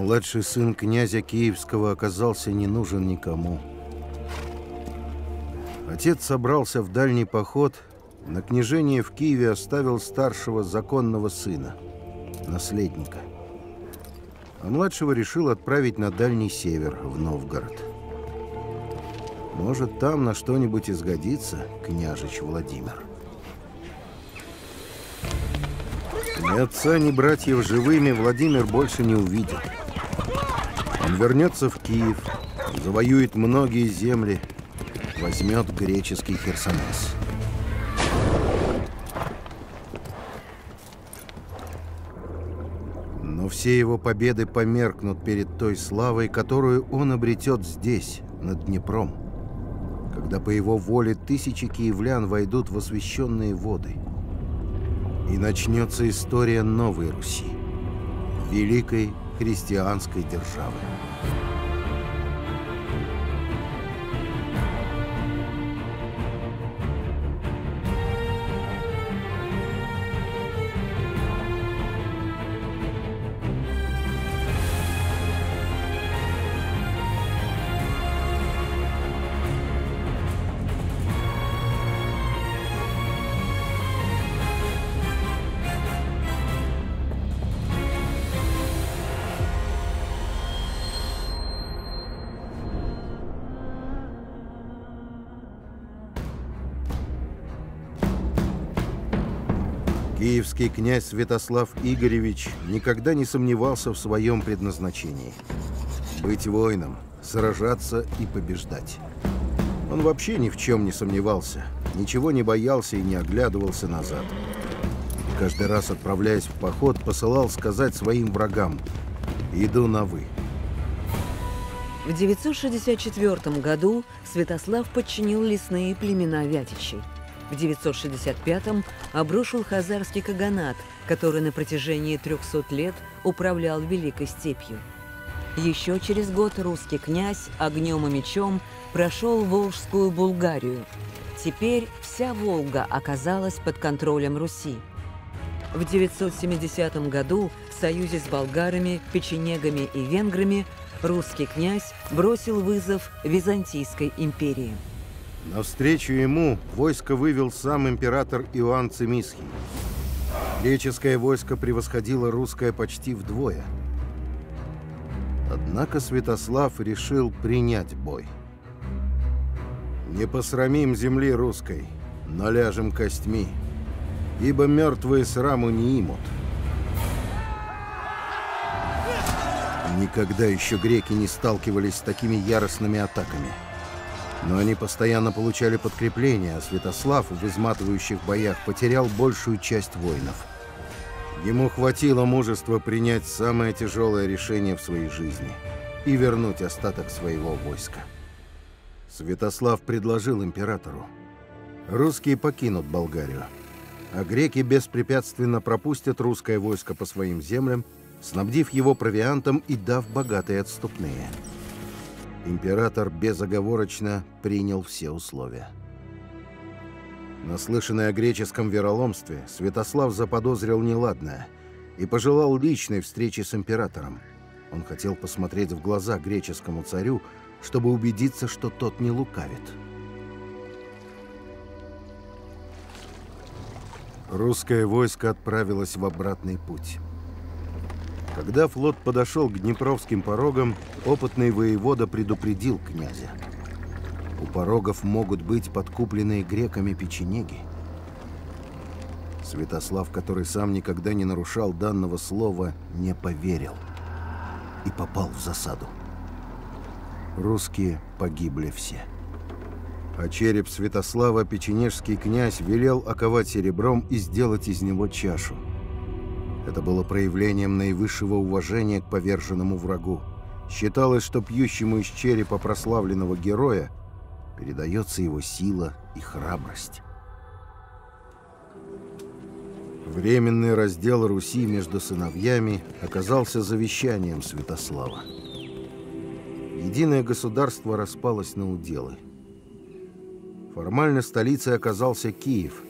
Младший сын князя Киевского оказался не нужен никому. Отец собрался в дальний поход, на княжение в Киеве оставил старшего законного сына, наследника. А младшего решил отправить на дальний север, в Новгород. Может, там на что-нибудь изгодится княжич Владимир. Ни отца, ни братьев живыми Владимир больше не увидит. Он вернется в Киев, завоюет многие земли, возьмет греческий Херсонес. Но все его победы померкнут перед той славой, которую он обретет здесь, над Днепром, когда по его воле тысячи киевлян войдут в освященные воды – и начнется история новой Руси, великой христианской державы. Князь Святослав Игоревич никогда не сомневался в своем предназначении. Быть воином, сражаться и побеждать. Он вообще ни в чем не сомневался, ничего не боялся и не оглядывался назад. Каждый раз, отправляясь в поход, посылал сказать своим врагам «Иду на вы». В 964 году Святослав подчинил лесные племена Вятичей. В 965-м обрушил хазарский каганат, который на протяжении 300 лет управлял Великой степью. Еще через год русский князь огнем и мечом прошел Волжскую Булгарию. Теперь вся Волга оказалась под контролем Руси. В 970 году в союзе с болгарами, печенегами и венграми русский князь бросил вызов Византийской империи. Навстречу ему войско вывел сам император Иоанн Цимисхий. Греческое войско превосходило русское почти вдвое. Однако Святослав решил принять бой. «Не посрамим земли русской, но ляжем костьми, ибо мертвые сраму не имут». Никогда еще греки не сталкивались с такими яростными атаками – но они постоянно получали подкрепление, а Святослав в изматывающих боях потерял большую часть воинов. Ему хватило мужества принять самое тяжелое решение в своей жизни и вернуть остаток своего войска. Святослав предложил императору. Русские покинут Болгарию, а греки беспрепятственно пропустят русское войско по своим землям, снабдив его провиантом и дав богатые отступные. Император безоговорочно принял все условия. Наслышанный о греческом вероломстве, Святослав заподозрил неладное и пожелал личной встречи с императором. Он хотел посмотреть в глаза греческому царю, чтобы убедиться, что тот не лукавит. Русское войско отправилось в обратный путь. Когда флот подошел к Днепровским порогам, опытный воевода предупредил князя. У порогов могут быть подкупленные греками печенеги. Святослав, который сам никогда не нарушал данного слова, не поверил и попал в засаду. Русские погибли все. А череп Святослава печенежский князь велел оковать серебром и сделать из него чашу – это было проявлением наивысшего уважения к поверженному врагу. Считалось, что пьющему из черепа прославленного героя передается его сила и храбрость. Временный раздел Руси между сыновьями оказался завещанием Святослава. Единое государство распалось на уделы. Формально столицей оказался Киев,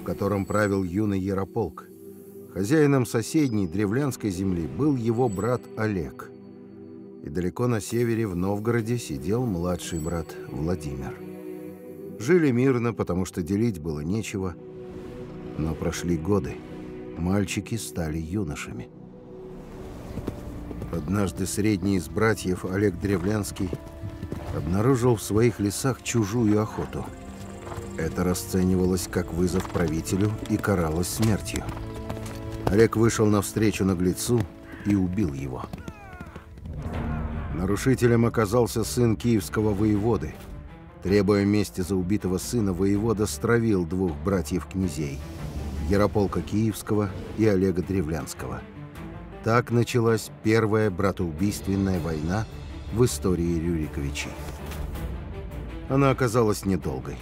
в котором правил юный Ярополк – Хозяином соседней древлянской земли был его брат Олег, и далеко на севере в Новгороде сидел младший брат Владимир. Жили мирно, потому что делить было нечего, но прошли годы. Мальчики стали юношами. Однажды средний из братьев, Олег Древлянский, обнаружил в своих лесах чужую охоту. Это расценивалось как вызов правителю и каралось смертью. Олег вышел навстречу наглецу и убил его. Нарушителем оказался сын киевского воеводы. Требуя мести за убитого сына, воевода стравил двух братьев-князей – Ярополка Киевского и Олега Древлянского. Так началась первая братоубийственная война в истории Рюриковичей. Она оказалась недолгой.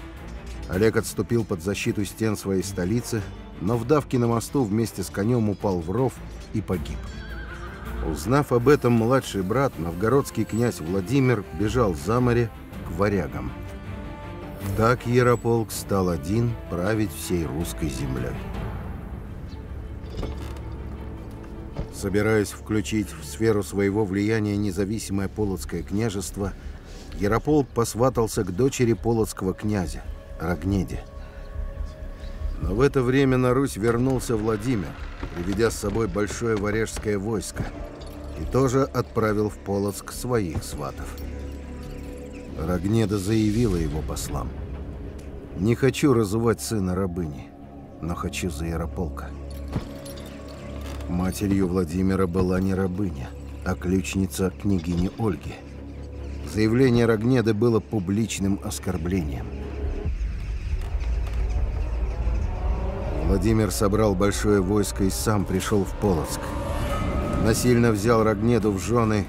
Олег отступил под защиту стен своей столицы, но в давке на мосту вместе с конем упал в ров и погиб. Узнав об этом, младший брат, новгородский князь Владимир, бежал за море к варягам. Так Ярополк стал один править всей русской землей. Собираясь включить в сферу своего влияния независимое Полоцкое княжество, Ярополк посватался к дочери полоцкого князя, Рогнеде. Но в это время на Русь вернулся Владимир, приведя с собой большое варяжское войско – и тоже отправил в Полоцк своих сватов. Рогнеда заявила его послам. «Не хочу разувать сына рабыни, но хочу за Ярополка». Матерью Владимира была не рабыня, а ключница княгини Ольги. Заявление Рогнеды было публичным оскорблением. Владимир собрал большое войско и сам пришел в Полоцк насильно взял Рогнеду в жены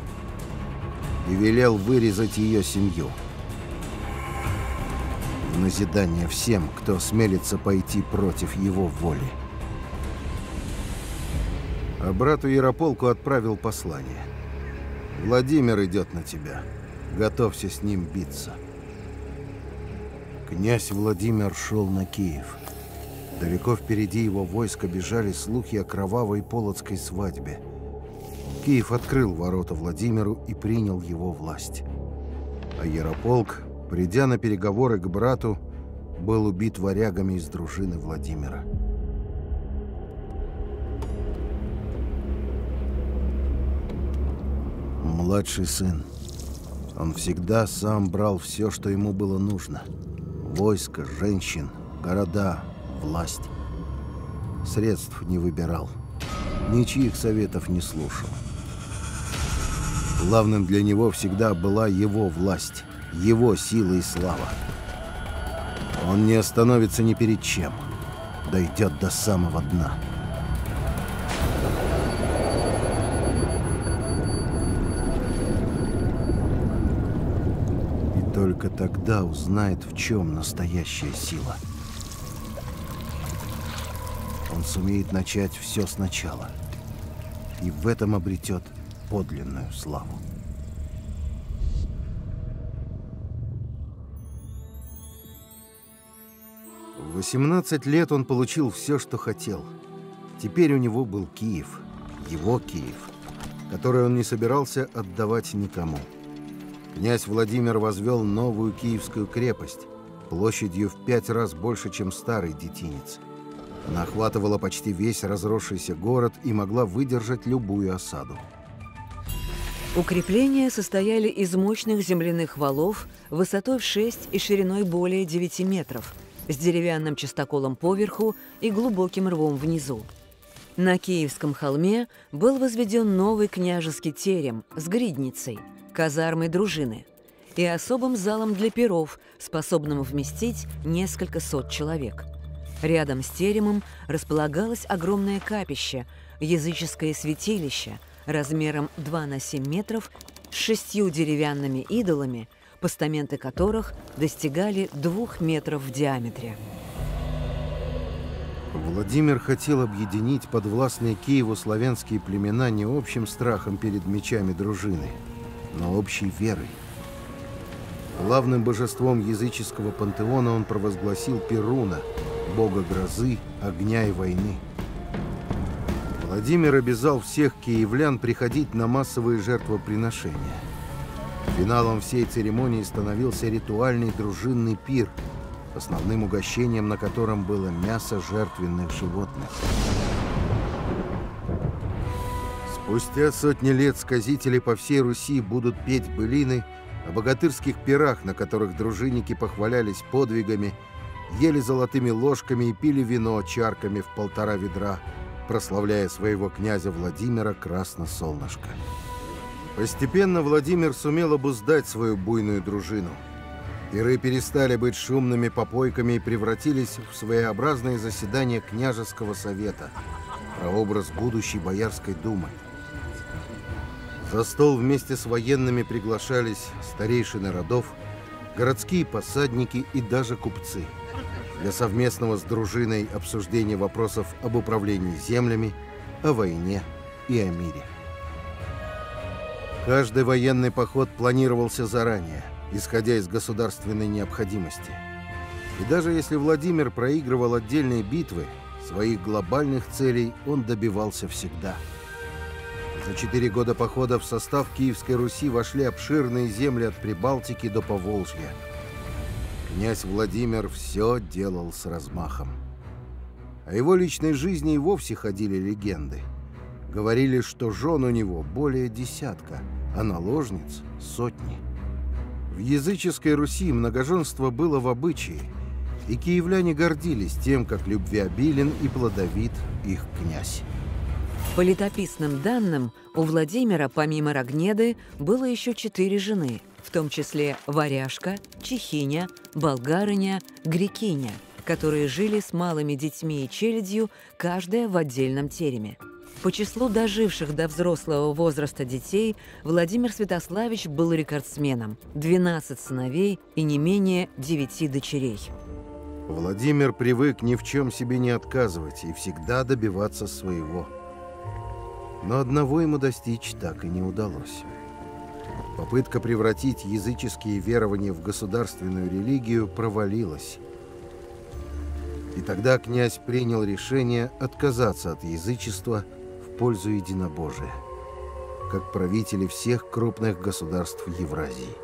и велел вырезать ее семью. В назидание всем, кто смелится пойти против его воли. А брату Ярополку отправил послание. «Владимир идет на тебя. Готовься с ним биться». Князь Владимир шел на Киев. Далеко впереди его войска бежали слухи о кровавой полоцкой свадьбе – Киев открыл ворота Владимиру и принял его власть. А Ярополк, придя на переговоры к брату, был убит варягами из дружины Владимира. Младший сын. Он всегда сам брал все, что ему было нужно. Войско, женщин, города, власть. Средств не выбирал. Ничьих советов не слушал. Главным для него всегда была его власть, его сила и слава. Он не остановится ни перед чем, дойдет до самого дна. И только тогда узнает, в чем настоящая сила. Он сумеет начать все сначала. И в этом обретет подлинную славу. В 18 лет он получил все, что хотел. Теперь у него был Киев, его Киев, который он не собирался отдавать никому. Князь Владимир возвел новую киевскую крепость, площадью в пять раз больше, чем старый детинец. Она охватывала почти весь разросшийся город и могла выдержать любую осаду. Укрепления состояли из мощных земляных валов высотой в 6 и шириной более 9 метров, с деревянным частоколом поверху и глубоким рвом внизу. На Киевском холме был возведен новый княжеский терем с гридницей, казармой дружины и особым залом для перов, способным вместить несколько сот человек. Рядом с теремом располагалось огромное капище, языческое святилище – размером 2 на 7 метров с шестью деревянными идолами, постаменты которых достигали двух метров в диаметре. Владимир хотел объединить подвластные Киеву славянские племена не общим страхом перед мечами дружины, но общей верой. Главным божеством языческого пантеона он провозгласил Перуна, бога грозы, огня и войны. Владимир обязал всех киевлян приходить на массовые жертвоприношения. Финалом всей церемонии становился ритуальный дружинный пир, основным угощением на котором было мясо жертвенных животных. Спустя сотни лет сказители по всей Руси будут петь былины о богатырских пирах, на которых дружинники похвалялись подвигами, ели золотыми ложками и пили вино чарками в полтора ведра, прославляя своего князя Владимира Красносолнышко. Постепенно Владимир сумел обуздать свою буйную дружину. Пиры перестали быть шумными попойками и превратились в своеобразное заседание княжеского совета, прообраз будущей Боярской думы. За стол вместе с военными приглашались старейшины родов, городские посадники и даже купцы для совместного с дружиной обсуждения вопросов об управлении землями, о войне и о мире. Каждый военный поход планировался заранее, исходя из государственной необходимости. И даже если Владимир проигрывал отдельные битвы, своих глобальных целей он добивался всегда – за четыре года похода в состав Киевской Руси вошли обширные земли от Прибалтики до Поволжья. Князь Владимир все делал с размахом. О его личной жизни и вовсе ходили легенды. Говорили, что жен у него более десятка, а наложниц — сотни. В языческой Руси многоженство было в обычае, и киевляне гордились тем, как любвеобилен и плодовит их князь. По летописным данным, у Владимира помимо Рогнеды было еще четыре жены, в том числе варяжка, чехиня, болгарыня, грекиня, которые жили с малыми детьми и челядью, каждая в отдельном тереме. По числу доживших до взрослого возраста детей Владимир Святославич был рекордсменом – 12 сыновей и не менее 9 дочерей. Владимир привык ни в чем себе не отказывать и всегда добиваться своего – но одного ему достичь так и не удалось. Попытка превратить языческие верования в государственную религию провалилась. И тогда князь принял решение отказаться от язычества в пользу единобожия, как правители всех крупных государств Евразии.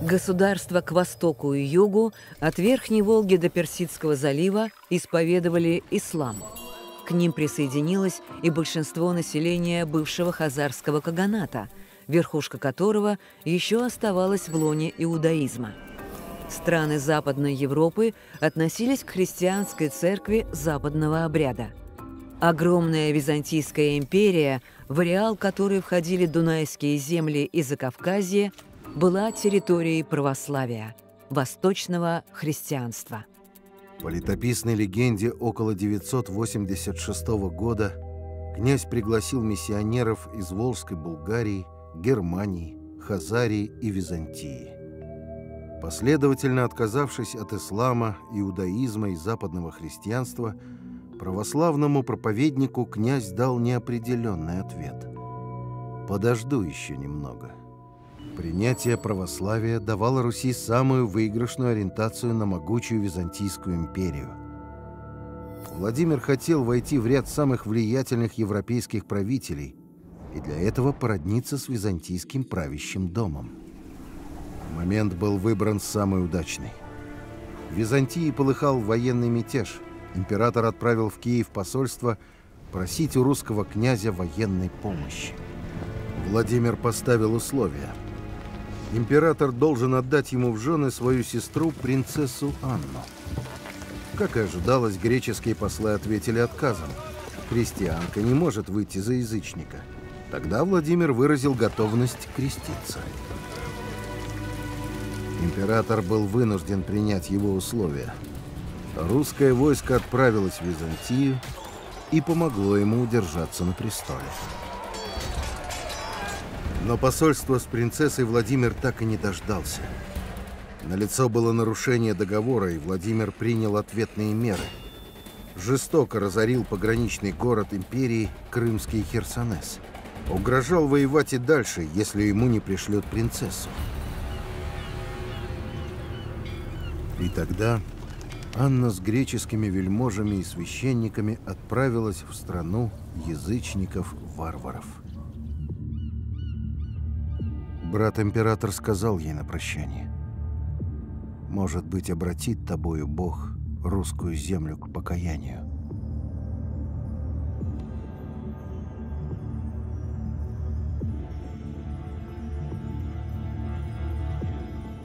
Государства к востоку и югу, от Верхней Волги до Персидского залива, исповедовали ислам – к ним присоединилось и большинство населения бывшего хазарского каганата, верхушка которого еще оставалась в лоне иудаизма. Страны Западной Европы относились к христианской церкви западного обряда. Огромная Византийская империя, в ареал которой входили Дунайские земли и Закавказье, была территорией православия, восточного христианства. По летописной легенде около 986 года князь пригласил миссионеров из Волжской Булгарии, Германии, Хазарии и Византии. Последовательно отказавшись от ислама, иудаизма и западного христианства, православному проповеднику князь дал неопределенный ответ. «Подожду еще немного». Принятие православия давало Руси самую выигрышную ориентацию на могучую Византийскую империю. Владимир хотел войти в ряд самых влиятельных европейских правителей и для этого породниться с византийским правящим домом. Момент был выбран самый удачный. В Византии полыхал военный мятеж. Император отправил в Киев посольство просить у русского князя военной помощи. Владимир поставил условия – император должен отдать ему в жены свою сестру, принцессу Анну. Как и ожидалось, греческие послы ответили отказом. Христианка не может выйти за язычника. Тогда Владимир выразил готовность креститься. Император был вынужден принять его условия. Русское войско отправилось в Византию и помогло ему удержаться на престоле. Но посольство с принцессой Владимир так и не дождался. На лицо было нарушение договора, и Владимир принял ответные меры. Жестоко разорил пограничный город империи Крымский Херсонес. Угрожал воевать и дальше, если ему не пришлют принцессу. И тогда Анна с греческими вельможами и священниками отправилась в страну язычников-варваров. Брат-император сказал ей на прощание, «Может быть, обратит тобою Бог русскую землю к покаянию».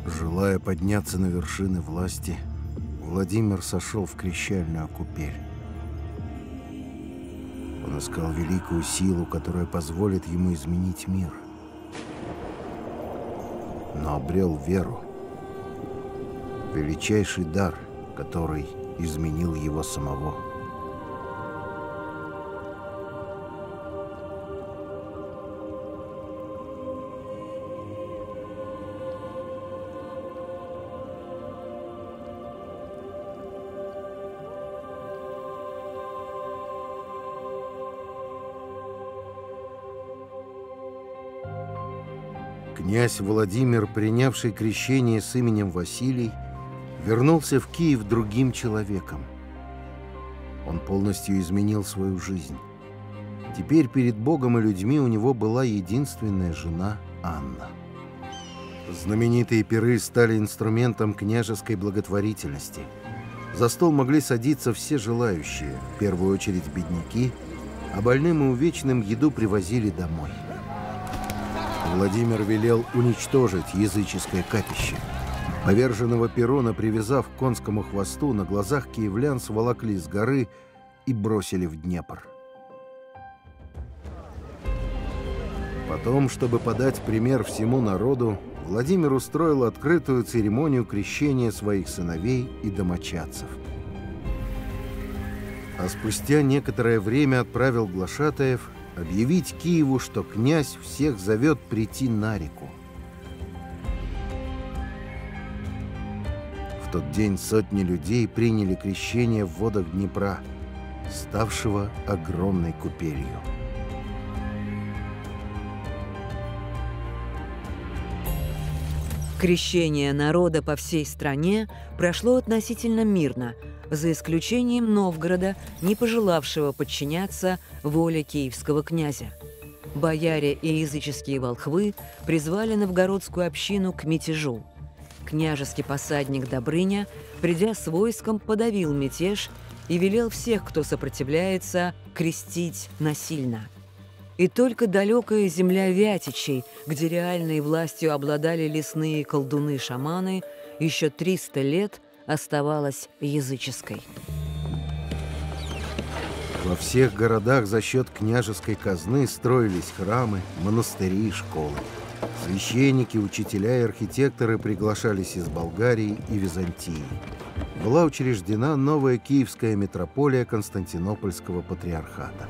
Желая подняться на вершины власти, Владимир сошел в крещальную купель. Он искал великую силу, которая позволит ему изменить мир. Но обрел веру. Величайший дар, который изменил его самого. Князь Владимир, принявший крещение с именем Василий, вернулся в Киев другим человеком. Он полностью изменил свою жизнь. Теперь перед Богом и людьми у него была единственная жена Анна. Знаменитые пиры стали инструментом княжеской благотворительности. За стол могли садиться все желающие, в первую очередь бедняки, а больным и увечным еду привозили домой. Владимир велел уничтожить языческое капище. Поверженного Перона, привязав к конскому хвосту, на глазах киевлян сволокли с горы и бросили в Днепр. Потом, чтобы подать пример всему народу, Владимир устроил открытую церемонию крещения своих сыновей и домочадцев. А спустя некоторое время отправил глашатаев объявить Киеву, что князь всех зовет прийти на реку. В тот день сотни людей приняли крещение в водах Днепра, ставшего огромной купелью. Крещение народа по всей стране прошло относительно мирно – за исключением Новгорода, не пожелавшего подчиняться воле киевского князя. Бояре и языческие волхвы призвали новгородскую общину к мятежу. Княжеский посадник Добрыня, придя с войском, подавил мятеж и велел всех, кто сопротивляется, крестить насильно. И только далекая земля Вятичей, где реальной властью обладали лесные колдуны-шаманы, еще 300 лет – оставалась языческой. Во всех городах за счет княжеской казны строились храмы, монастыри и школы. Священники, учителя и архитекторы приглашались из Болгарии и Византии. Была учреждена новая киевская метрополия Константинопольского патриархата.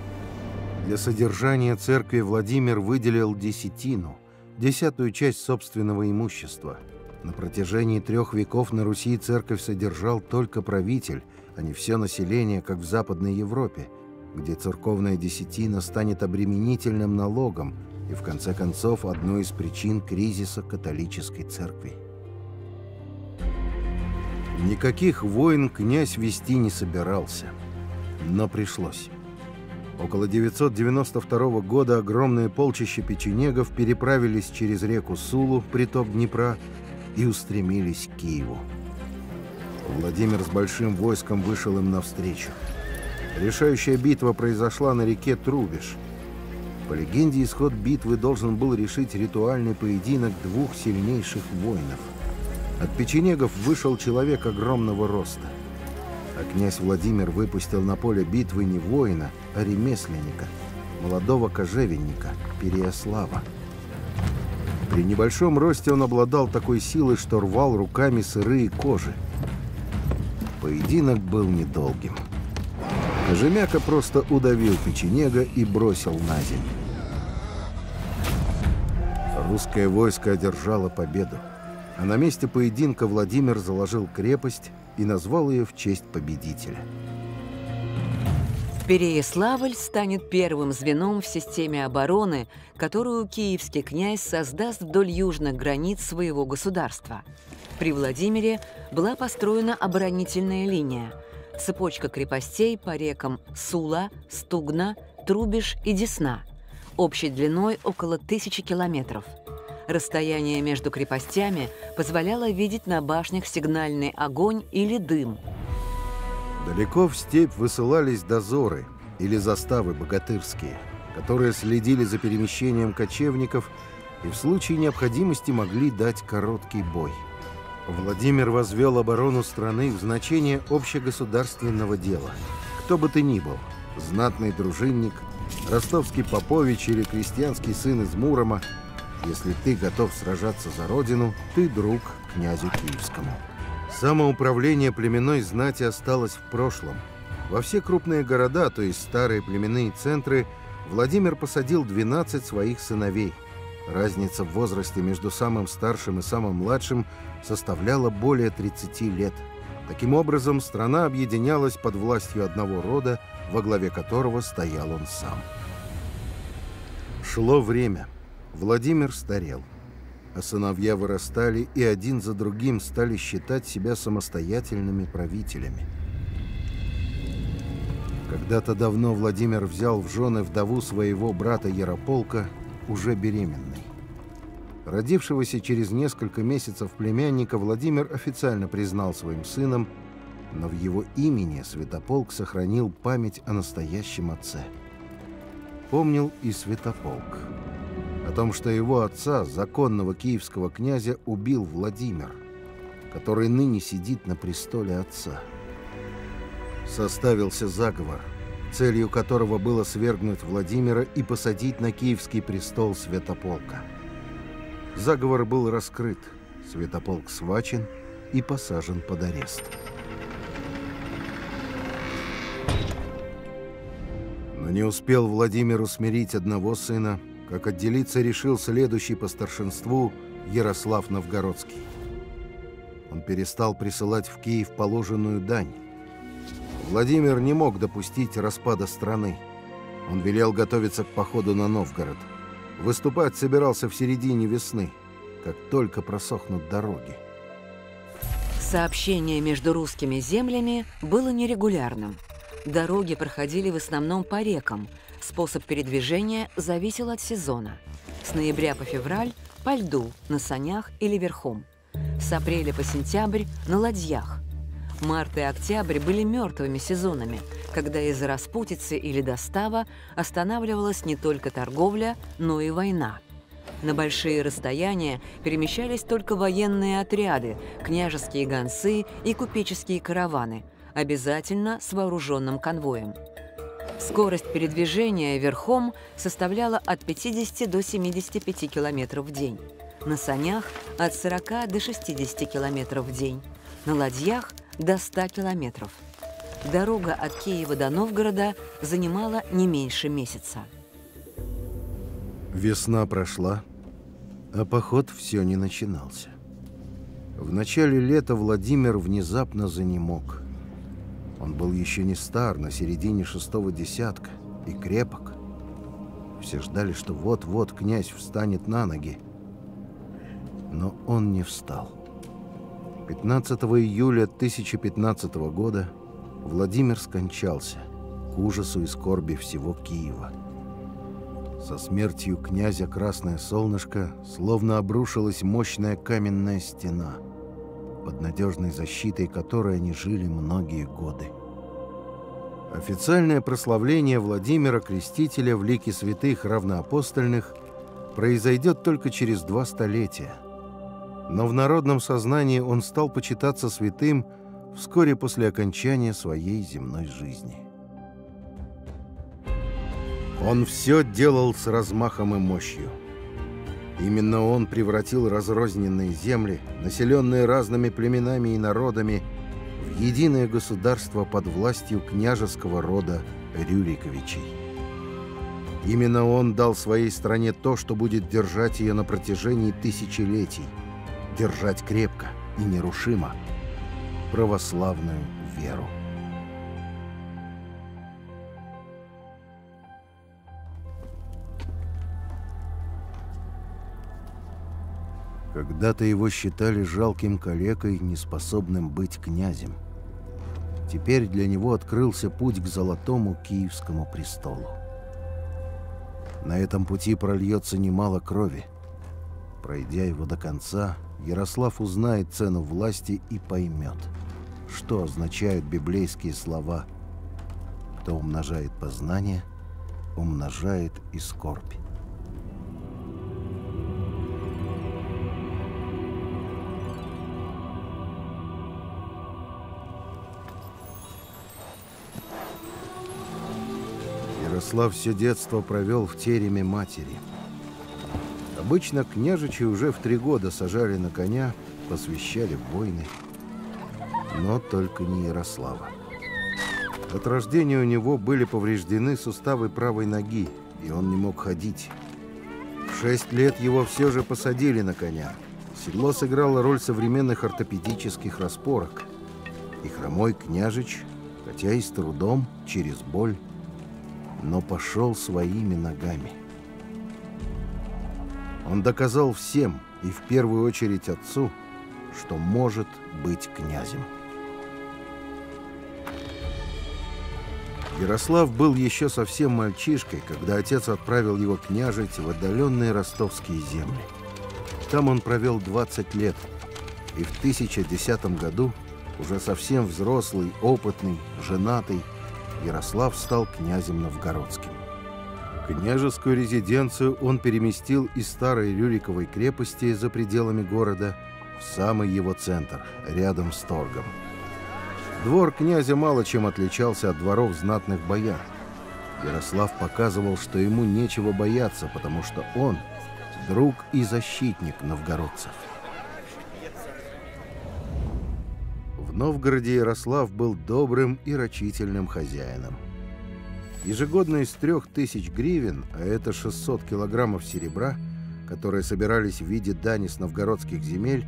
Для содержания церкви Владимир выделил десятину, десятую часть собственного имущества – на протяжении трех веков на Руси церковь содержал только правитель, а не все население, как в Западной Европе, где церковная десятина станет обременительным налогом и, в конце концов, одной из причин кризиса католической церкви. Никаких войн князь вести не собирался, но пришлось. Около 992 года огромные полчища печенегов переправились через реку Сулу, приток Днепра, и устремились к Киеву. Владимир с большим войском вышел им навстречу. Решающая битва произошла на реке Трубиш. По легенде, исход битвы должен был решить ритуальный поединок двух сильнейших воинов. От печенегов вышел человек огромного роста. А князь Владимир выпустил на поле битвы не воина, а ремесленника, молодого кожевенника, Переяслава. При небольшом росте он обладал такой силой, что рвал руками сырые кожи. Поединок был недолгим. Кожемяка просто удавил печенега и бросил на землю. Русское войско одержало победу, а на месте поединка Владимир заложил крепость и назвал ее в честь победителя. Переяславль станет первым звеном в системе обороны, которую киевский князь создаст вдоль южных границ своего государства. При Владимире была построена оборонительная линия – цепочка крепостей по рекам Сула, Стугна, Трубиш и Десна, общей длиной около тысячи километров. Расстояние между крепостями позволяло видеть на башнях сигнальный огонь или дым – Далеко в степь высылались дозоры или заставы богатырские, которые следили за перемещением кочевников и в случае необходимости могли дать короткий бой. Владимир возвел оборону страны в значение общегосударственного дела. Кто бы ты ни был, знатный дружинник, ростовский попович или крестьянский сын из Мурома, если ты готов сражаться за родину, ты друг князю Киевскому. Самоуправление племенной знати осталось в прошлом. Во все крупные города, то есть старые племенные центры, Владимир посадил 12 своих сыновей. Разница в возрасте между самым старшим и самым младшим составляла более 30 лет. Таким образом, страна объединялась под властью одного рода, во главе которого стоял он сам. Шло время. Владимир старел а сыновья вырастали и один за другим стали считать себя самостоятельными правителями. Когда-то давно Владимир взял в жены вдову своего брата Ярополка, уже беременной. Родившегося через несколько месяцев племянника Владимир официально признал своим сыном, но в его имени Святополк сохранил память о настоящем отце. Помнил и Святополк о том, что его отца, законного киевского князя, убил Владимир, который ныне сидит на престоле отца. Составился заговор, целью которого было свергнуть Владимира и посадить на киевский престол Святополка. Заговор был раскрыт, Святополк свачен и посажен под арест. Но не успел Владимир усмирить одного сына, как отделиться решил следующий по старшинству Ярослав Новгородский. Он перестал присылать в Киев положенную дань. Владимир не мог допустить распада страны. Он велел готовиться к походу на Новгород. Выступать собирался в середине весны, как только просохнут дороги. Сообщение между русскими землями было нерегулярным. Дороги проходили в основном по рекам – Способ передвижения зависел от сезона. С ноября по февраль – по льду, на санях или верхом. С апреля по сентябрь – на ладьях. Март и октябрь были мертвыми сезонами, когда из-за распутицы или достава останавливалась не только торговля, но и война. На большие расстояния перемещались только военные отряды, княжеские гонцы и купеческие караваны, обязательно с вооруженным конвоем. Скорость передвижения верхом составляла от 50 до 75 км в день. На санях – от 40 до 60 км в день. На ладьях – до 100 км. Дорога от Киева до Новгорода занимала не меньше месяца. Весна прошла, а поход все не начинался. В начале лета Владимир внезапно занемог – он был еще не стар, на середине шестого десятка, и крепок. Все ждали, что вот-вот князь встанет на ноги. Но он не встал. 15 июля 1015 года Владимир скончался к ужасу и скорби всего Киева. Со смертью князя Красное Солнышко словно обрушилась мощная каменная стена – под надежной защитой которой они жили многие годы. Официальное прославление Владимира Крестителя в лике святых равноапостольных произойдет только через два столетия. Но в народном сознании он стал почитаться святым вскоре после окончания своей земной жизни. Он все делал с размахом и мощью. Именно он превратил разрозненные земли, населенные разными племенами и народами, в единое государство под властью княжеского рода Рюриковичей. Именно он дал своей стране то, что будет держать ее на протяжении тысячелетий, держать крепко и нерушимо православную веру. Когда-то его считали жалким калекой, неспособным быть князем. Теперь для него открылся путь к золотому киевскому престолу. На этом пути прольется немало крови. Пройдя его до конца, Ярослав узнает цену власти и поймет, что означают библейские слова «Кто умножает познание, умножает и скорбь». Ярослав все детство провел в тереме матери. Обычно княжичи уже в три года сажали на коня, посвящали в войны. Но только не Ярослава. От рождения у него были повреждены суставы правой ноги, и он не мог ходить. В шесть лет его все же посадили на коня. Седло сыграло роль современных ортопедических распорок. И хромой княжич, хотя и с трудом, через боль, но пошел своими ногами. Он доказал всем, и в первую очередь отцу, что может быть князем. Ярослав был еще совсем мальчишкой, когда отец отправил его княжить в отдаленные ростовские земли. Там он провел 20 лет, и в 1010 году, уже совсем взрослый, опытный, женатый, Ярослав стал князем новгородским. Княжескую резиденцию он переместил из старой Рюриковой крепости за пределами города в самый его центр, рядом с торгом. Двор князя мало чем отличался от дворов знатных бояр. Ярослав показывал, что ему нечего бояться, потому что он – друг и защитник новгородцев. Новгороде Ярослав был добрым и рачительным хозяином. Ежегодно из трех тысяч гривен, а это 600 килограммов серебра, которые собирались в виде дани с новгородских земель,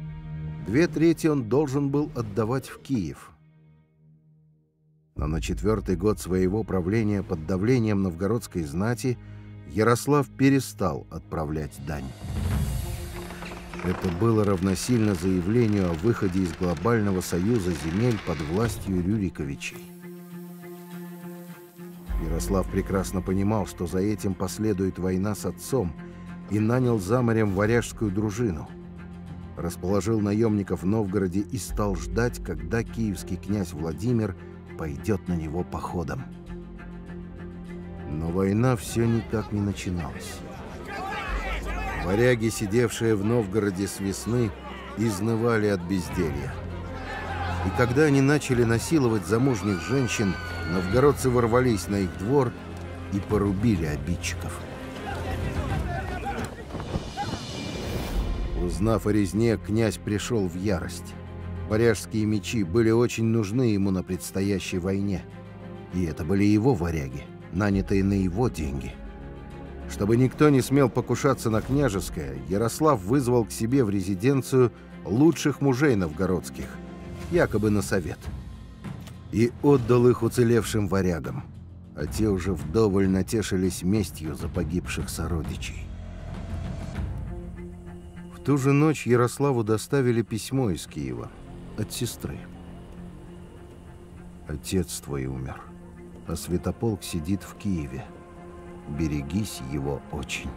две трети он должен был отдавать в Киев. Но на четвертый год своего правления под давлением новгородской знати Ярослав перестал отправлять дань. Это было равносильно заявлению о выходе из глобального союза земель под властью Рюриковичей. Ярослав прекрасно понимал, что за этим последует война с отцом, и нанял за морем варяжскую дружину. Расположил наемников в Новгороде и стал ждать, когда киевский князь Владимир пойдет на него походом. Но война все никак не начиналась. Варяги, сидевшие в Новгороде с весны, изнывали от безделья. И когда они начали насиловать замужних женщин, новгородцы ворвались на их двор и порубили обидчиков. Узнав о резне, князь пришел в ярость. Варяжские мечи были очень нужны ему на предстоящей войне. И это были его варяги, нанятые на его деньги. Чтобы никто не смел покушаться на княжеское, Ярослав вызвал к себе в резиденцию лучших мужей новгородских, якобы на совет. И отдал их уцелевшим варягам, а те уже вдоволь натешились местью за погибших сородичей. В ту же ночь Ярославу доставили письмо из Киева от сестры. «Отец твой умер, а Святополк сидит в Киеве» берегись его очень.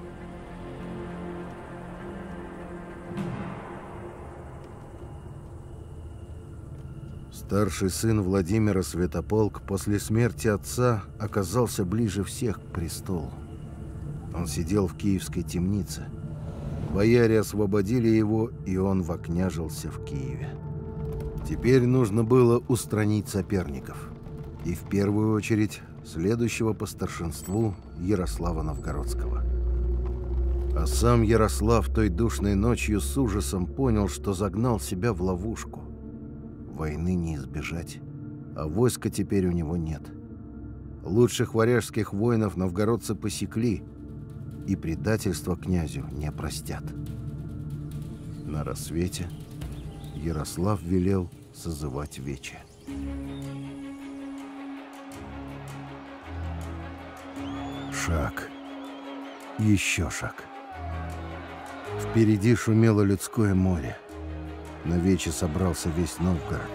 Старший сын Владимира Святополк после смерти отца оказался ближе всех к престолу. Он сидел в киевской темнице. Бояре освободили его, и он вокняжился в Киеве. Теперь нужно было устранить соперников. И в первую очередь следующего по старшинству Ярослава Новгородского. А сам Ярослав той душной ночью с ужасом понял, что загнал себя в ловушку. Войны не избежать, а войска теперь у него нет. Лучших варяжских воинов новгородцы посекли, и предательство князю не простят. На рассвете Ярослав велел созывать вече. Шаг. Еще шаг. Впереди шумело людское море. На вече собрался весь Новгород.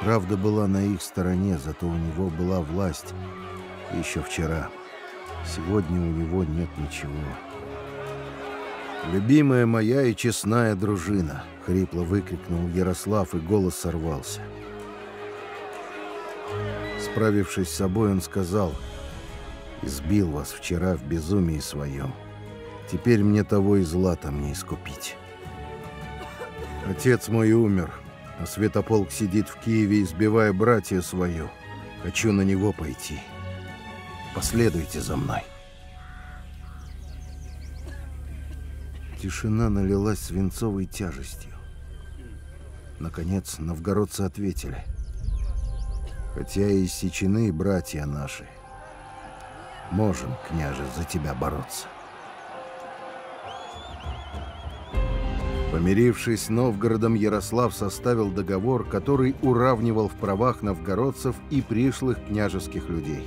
Правда была на их стороне, зато у него была власть еще вчера. Сегодня у него нет ничего. «Любимая моя и честная дружина!» — хрипло выкрикнул Ярослав, и голос сорвался. Справившись с собой, он сказал, «Избил вас вчера в безумии своем. Теперь мне того и зла там не искупить. Отец мой умер, а Святополк сидит в Киеве, избивая братья свою. Хочу на него пойти. Последуйте за мной». Тишина налилась свинцовой тяжестью. Наконец, новгородцы ответили. «Хотя и иссечены братья наши, можем, княже, за тебя бороться». Помирившись с Новгородом, Ярослав составил договор, который уравнивал в правах новгородцев и пришлых княжеских людей.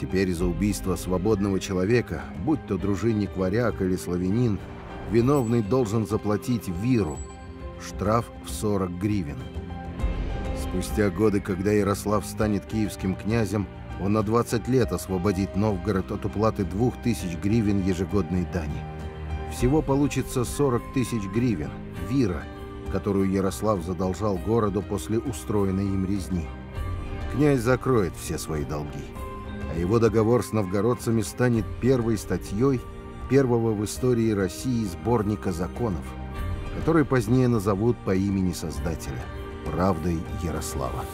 Теперь за убийство свободного человека, будь то дружинник-варяг или славянин, виновный должен заплатить виру, штраф в 40 гривен. Спустя годы, когда Ярослав станет киевским князем, он на 20 лет освободит Новгород от уплаты 2000 гривен ежегодной дани. Всего получится 40 тысяч гривен, вира, которую Ярослав задолжал городу после устроенной им резни. Князь закроет все свои долги, а его договор с новгородцами станет первой статьей первого в истории России сборника законов, который позднее назовут по имени создателя «Правдой Ярослава».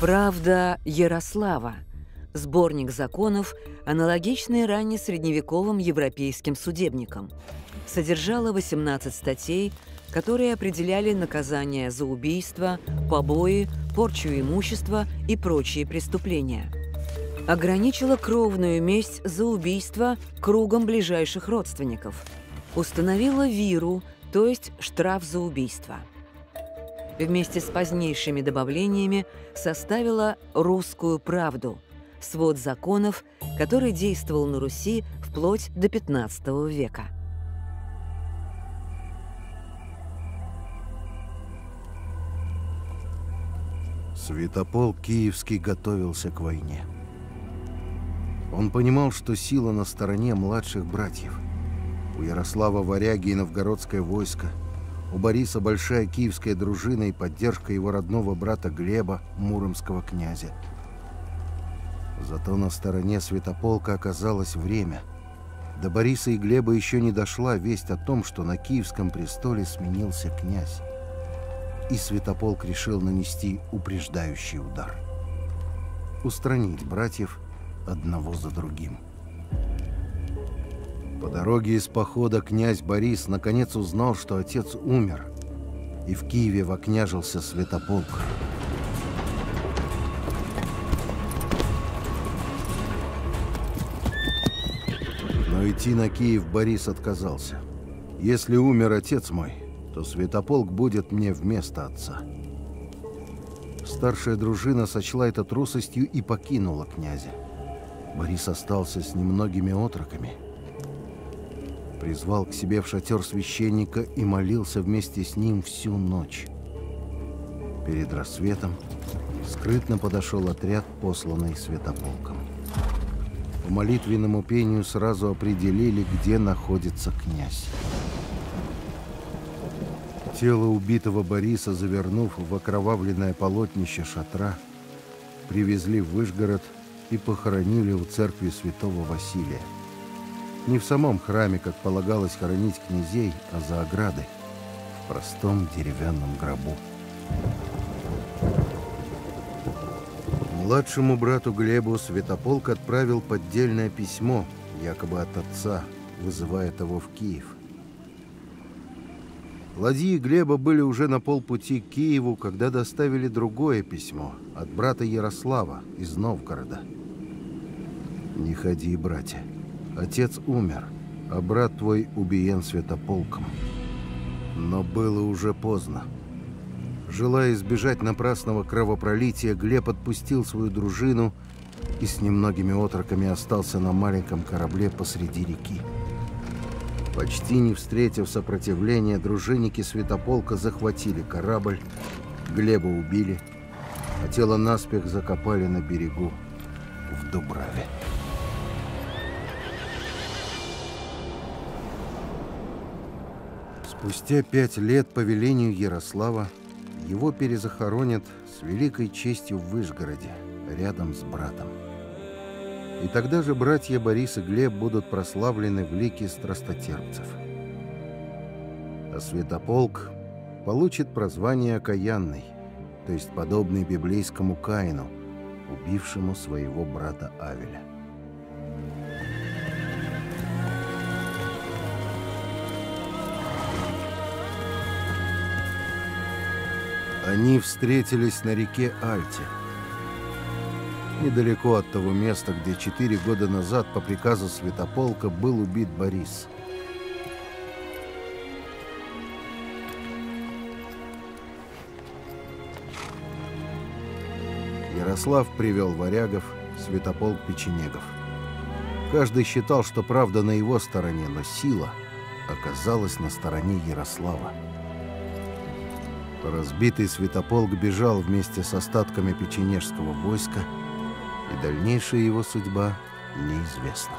«Правда Ярослава» – сборник законов, аналогичный раннесредневековым европейским судебникам. Содержала 18 статей, которые определяли наказания за убийство, побои, порчу имущества и прочие преступления – ограничила кровную месть за убийство кругом ближайших родственников, установила виру, то есть штраф за убийство. Вместе с позднейшими добавлениями составила «Русскую правду» – свод законов, который действовал на Руси вплоть до XV века. Святопол Киевский готовился к войне. Он понимал, что сила на стороне младших братьев. У Ярослава варяги и новгородское войско, у Бориса большая киевская дружина и поддержка его родного брата Глеба, муромского князя. Зато на стороне Святополка оказалось время. До Бориса и Глеба еще не дошла весть о том, что на киевском престоле сменился князь. И Святополк решил нанести упреждающий удар. Устранить братьев – одного за другим. По дороге из похода князь Борис наконец узнал, что отец умер, и в Киеве вокняжился святополк. Идти на Киев Борис отказался. Если умер отец мой, то святополк будет мне вместо отца. Старшая дружина сочла это трусостью и покинула князя. Борис остался с немногими отроками. Призвал к себе в шатер священника и молился вместе с ним всю ночь. Перед рассветом скрытно подошел отряд, посланный святополком. По молитвенному пению сразу определили, где находится князь. Тело убитого Бориса, завернув в окровавленное полотнище шатра, привезли в Вышгород – и похоронили у церкви святого Василия. Не в самом храме, как полагалось хоронить князей, а за оградой, в простом деревянном гробу. Младшему брату Глебу Святополк отправил поддельное письмо, якобы от отца, вызывая того в Киев. Ладьи Глеба были уже на полпути к Киеву, когда доставили другое письмо от брата Ярослава из Новгорода. Не ходи, братья. Отец умер, а брат твой убиен святополком. Но было уже поздно. Желая избежать напрасного кровопролития, Глеб отпустил свою дружину и с немногими отроками остался на маленьком корабле посреди реки. Почти не встретив сопротивления, дружинники Святополка захватили корабль, Глеба убили, а тело наспех закопали на берегу в Дубраве. Спустя пять лет по велению Ярослава его перезахоронят с великой честью в Вышгороде, рядом с братом. И тогда же братья Борис и Глеб будут прославлены в лике страстотерпцев. А Святополк получит прозвание «Окаянный», то есть подобный библейскому Каину, убившему своего брата Авеля. Они встретились на реке Альте – недалеко от того места, где четыре года назад по приказу Святополка был убит Борис. Ярослав привел варягов, Святополк печенегов. Каждый считал, что правда на его стороне, но сила оказалась на стороне Ярослава. Разбитый Святополк бежал вместе с остатками печенежского войска – и дальнейшая его судьба неизвестна.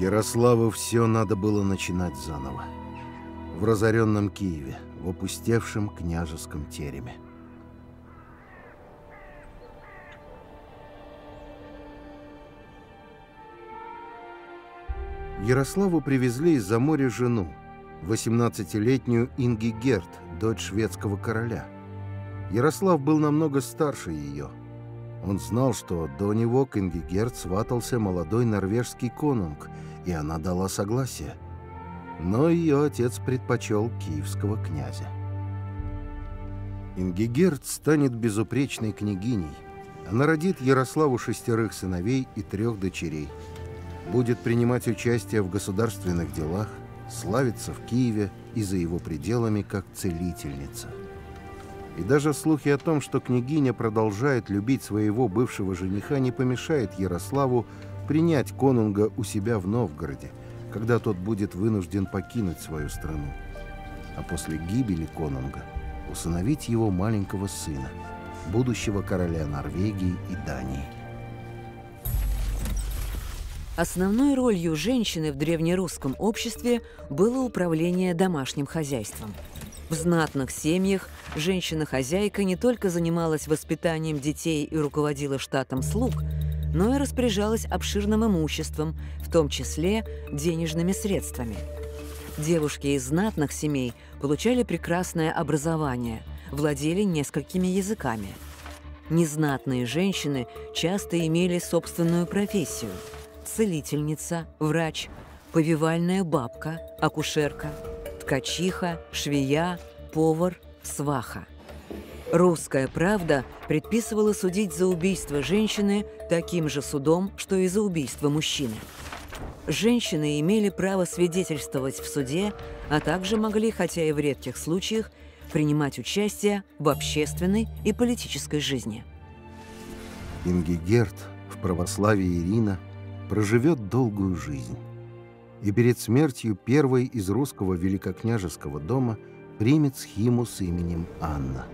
Ярославу все надо было начинать заново. В разоренном Киеве, в опустевшем княжеском тереме. Ярославу привезли из-за моря жену, 18-летнюю Инги Герт, дочь шведского короля – Ярослав был намного старше ее. Он знал, что до него к Ингигерт сватался молодой норвежский конунг, и она дала согласие. Но ее отец предпочел киевского князя. Ингигерт станет безупречной княгиней. Она родит Ярославу шестерых сыновей и трех дочерей. Будет принимать участие в государственных делах, славиться в Киеве и за его пределами как целительница – и даже слухи о том, что княгиня продолжает любить своего бывшего жениха, не помешает Ярославу принять конунга у себя в Новгороде, когда тот будет вынужден покинуть свою страну. А после гибели конунга усыновить его маленького сына, будущего короля Норвегии и Дании. Основной ролью женщины в древнерусском обществе было управление домашним хозяйством – в знатных семьях женщина-хозяйка не только занималась воспитанием детей и руководила штатом слуг, но и распоряжалась обширным имуществом, в том числе денежными средствами. Девушки из знатных семей получали прекрасное образование, владели несколькими языками. Незнатные женщины часто имели собственную профессию – целительница, врач, повивальная бабка, акушерка – ткачиха, швея, повар, сваха. Русская правда предписывала судить за убийство женщины таким же судом, что и за убийство мужчины. Женщины имели право свидетельствовать в суде, а также могли, хотя и в редких случаях, принимать участие в общественной и политической жизни. Ингигерт в православии Ирина проживет долгую жизнь и перед смертью первой из русского великокняжеского дома примет схиму с именем Анна.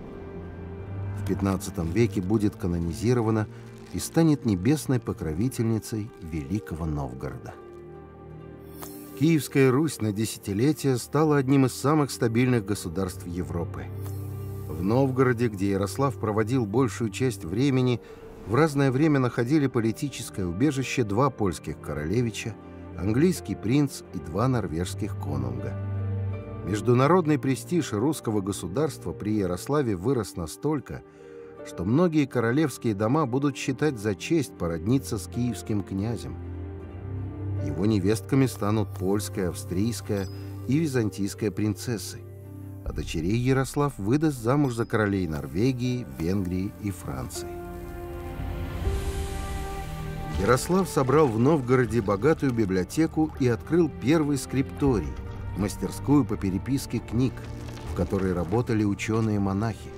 В XV веке будет канонизирована и станет небесной покровительницей Великого Новгорода. Киевская Русь на десятилетия стала одним из самых стабильных государств Европы. В Новгороде, где Ярослав проводил большую часть времени, в разное время находили политическое убежище два польских королевича – английский принц и два норвежских конунга. Международный престиж русского государства при Ярославе вырос настолько, что многие королевские дома будут считать за честь породниться с киевским князем. Его невестками станут польская, австрийская и византийская принцессы, а дочерей Ярослав выдаст замуж за королей Норвегии, Венгрии и Франции. Ярослав собрал в Новгороде богатую библиотеку и открыл первый скрипторий, мастерскую по переписке книг, в которой работали ученые-монахи.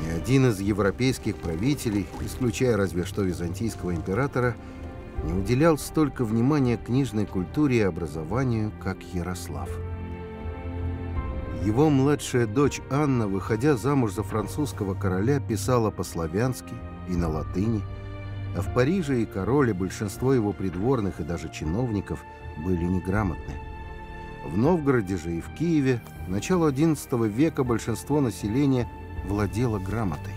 Ни один из европейских правителей, исключая разве что византийского императора, не уделял столько внимания книжной культуре и образованию, как Ярослав. Его младшая дочь Анна, выходя замуж за французского короля, писала по-славянски и на латыни, а в Париже и короле большинство его придворных и даже чиновников были неграмотны. В Новгороде же и в Киеве к началу XI века большинство населения владело грамотой.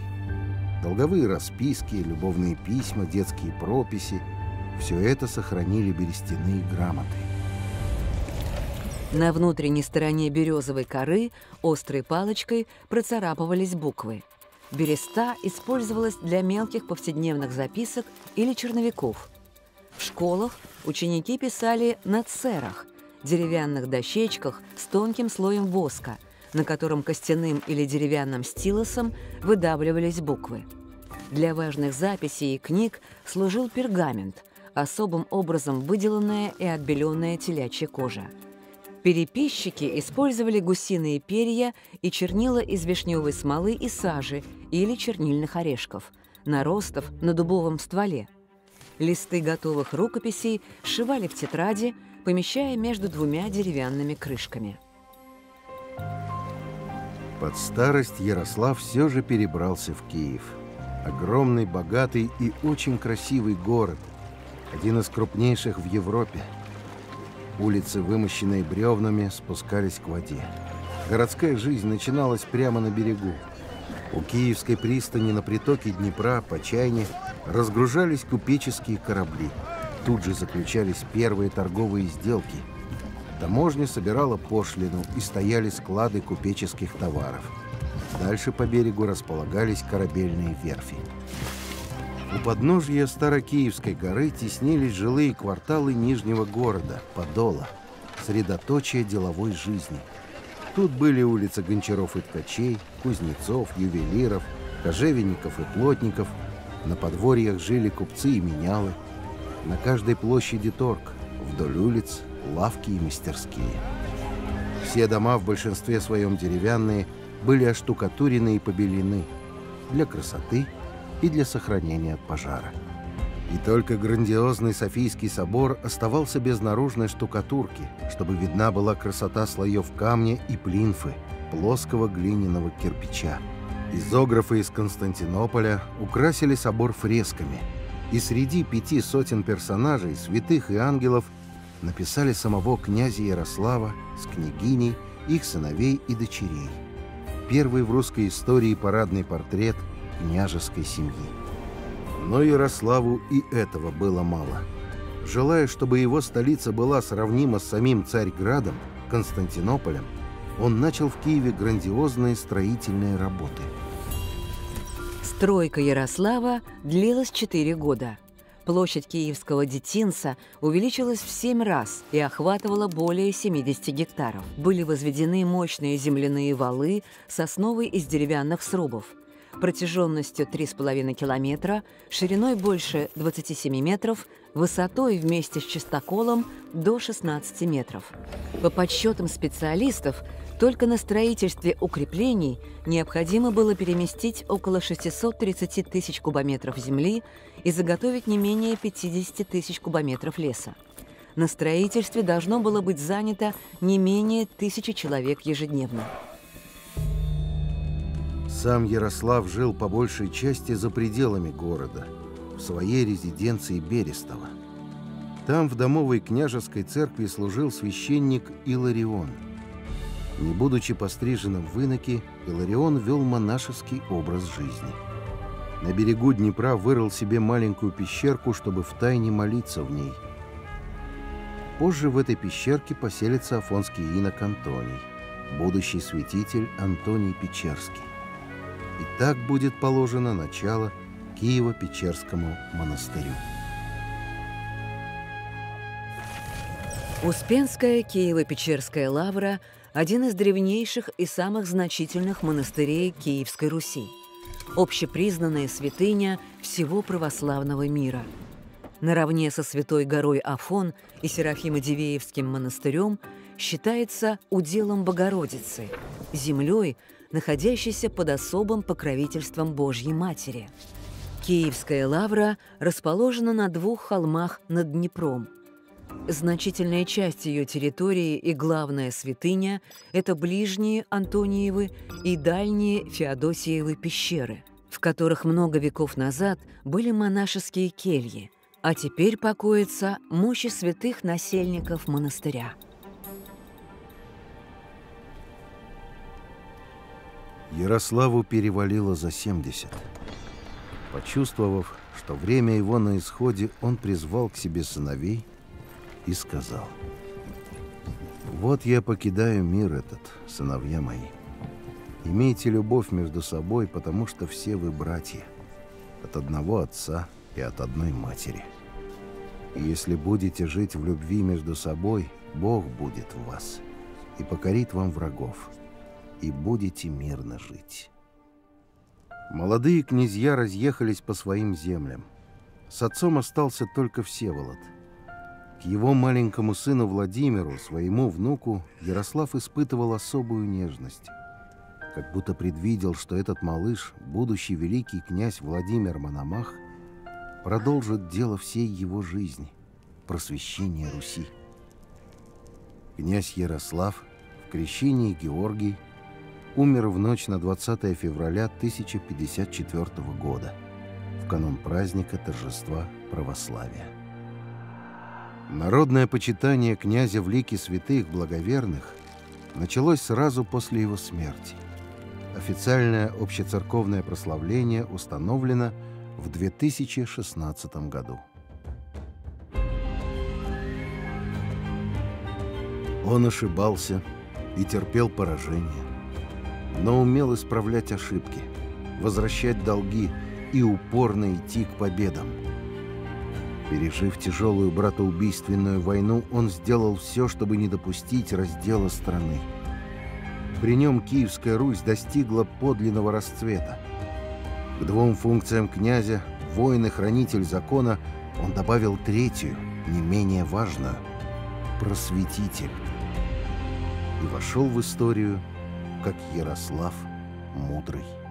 Долговые расписки, любовные письма, детские прописи – все это сохранили берестяные грамоты. На внутренней стороне березовой коры острой палочкой процарапывались буквы. Береста использовалась для мелких повседневных записок или черновиков. В школах ученики писали на церах, деревянных дощечках с тонким слоем воска, на котором костяным или деревянным стилусом выдавливались буквы. Для важных записей и книг служил пергамент, особым образом выделанная и отбеленная телячья кожа. Переписчики использовали гусиные перья и чернила из вишневой смолы и сажи или чернильных орешков, наростов на дубовом стволе. Листы готовых рукописей сшивали в тетради, помещая между двумя деревянными крышками. Под старость Ярослав все же перебрался в Киев. Огромный, богатый и очень красивый город. Один из крупнейших в Европе – Улицы, вымощенные бревнами, спускались к воде. Городская жизнь начиналась прямо на берегу. У Киевской пристани на притоке Днепра по чайне разгружались купеческие корабли. Тут же заключались первые торговые сделки. Таможня собирала пошлину и стояли склады купеческих товаров. Дальше по берегу располагались корабельные верфи. У подножья Старокиевской горы теснились жилые кварталы Нижнего города, Подола, средоточие деловой жизни. Тут были улицы гончаров и ткачей, кузнецов, ювелиров, кожевенников и плотников. На подворьях жили купцы и менялы. На каждой площади торг, вдоль улиц лавки и мастерские. Все дома в большинстве своем деревянные были оштукатурены и побелены для красоты – и для сохранения от пожара. И только грандиозный Софийский собор оставался без наружной штукатурки, чтобы видна была красота слоев камня и плинфы, плоского глиняного кирпича. Изографы из Константинополя украсили собор фресками, и среди пяти сотен персонажей, святых и ангелов, написали самого князя Ярослава с княгиней, их сыновей и дочерей. Первый в русской истории парадный портрет – княжеской семьи. Но Ярославу и этого было мало. Желая, чтобы его столица была сравнима с самим Царьградом, Константинополем, он начал в Киеве грандиозные строительные работы. Стройка Ярослава длилась 4 года. Площадь киевского детинца увеличилась в 7 раз и охватывала более 70 гектаров. Были возведены мощные земляные валы с основой из деревянных срубов – протяженностью 3,5 километра, шириной больше 27 метров, высотой вместе с чистоколом до 16 метров. По подсчетам специалистов, только на строительстве укреплений необходимо было переместить около 630 тысяч кубометров земли и заготовить не менее 50 тысяч кубометров леса. На строительстве должно было быть занято не менее тысячи человек ежедневно. Сам Ярослав жил по большей части за пределами города, в своей резиденции Берестово. Там в домовой княжеской церкви служил священник Иларион. Не будучи постриженным в иноке, Иларион вел монашеский образ жизни. На берегу Днепра вырыл себе маленькую пещерку, чтобы втайне молиться в ней. Позже в этой пещерке поселится афонский инок Антоний, будущий святитель Антоний Печерский. И так будет положено начало Киево-Печерскому монастырю. Успенская Киево-Печерская лавра – один из древнейших и самых значительных монастырей Киевской Руси. Общепризнанная святыня всего православного мира. Наравне со Святой горой Афон и Серафимо-Дивеевским монастырем считается уделом Богородицы, землей, находящейся под особым покровительством Божьей Матери. Киевская лавра расположена на двух холмах над Днепром. Значительная часть ее территории и главная святыня – это ближние Антониевы и дальние Феодосиевы пещеры, в которых много веков назад были монашеские кельи, а теперь покоятся мощи святых насельников монастыря. Ярославу перевалило за 70. Почувствовав, что время его на исходе, он призвал к себе сыновей и сказал, «Вот я покидаю мир этот, сыновья мои. Имейте любовь между собой, потому что все вы братья, от одного отца и от одной матери. И если будете жить в любви между собой, Бог будет в вас и покорит вам врагов» и будете мирно жить. Молодые князья разъехались по своим землям. С отцом остался только Всеволод. К его маленькому сыну Владимиру, своему внуку, Ярослав испытывал особую нежность. Как будто предвидел, что этот малыш, будущий великий князь Владимир Мономах, продолжит дело всей его жизни – просвещение Руси. Князь Ярослав в крещении Георгий – умер в ночь на 20 февраля 1054 года, в канун праздника торжества православия. Народное почитание князя в лике святых благоверных началось сразу после его смерти. Официальное общецерковное прославление установлено в 2016 году. Он ошибался и терпел поражение но умел исправлять ошибки, возвращать долги и упорно идти к победам. Пережив тяжелую братоубийственную войну, он сделал все, чтобы не допустить раздела страны. При нем Киевская Русь достигла подлинного расцвета. К двум функциям князя, воин и хранитель закона, он добавил третью, не менее важную – просветитель. И вошел в историю – как Ярослав Мудрый.